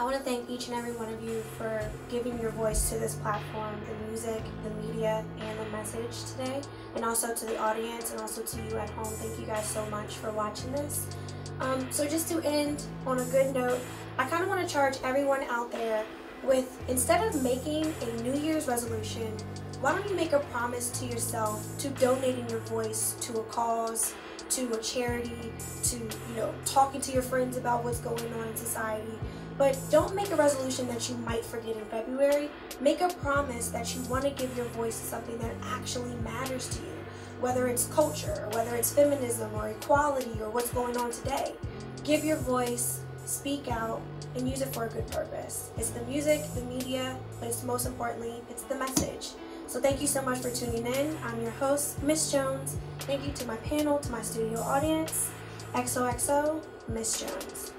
I want to thank each and every one of you for giving your voice to this platform, the music, the media, and the message today, and also to the audience and also to you at home. Thank you guys so much for watching this. Um, so just to end on a good note, I kind of want to charge everyone out there with instead of making a New Year's resolution, why don't you make a promise to yourself to donating your voice to a cause, to a charity, to you know talking to your friends about what's going on in society. But don't make a resolution that you might forget in February. Make a promise that you want to give your voice to something that actually matters to you, whether it's culture, whether it's feminism or equality or what's going on today. Give your voice, speak out, and use it for a good purpose. It's the music, the media, but it's most importantly, it's the message. So thank you so much for tuning in. I'm your host, Miss Jones. Thank you to my panel, to my studio audience. XOXO, Miss Jones.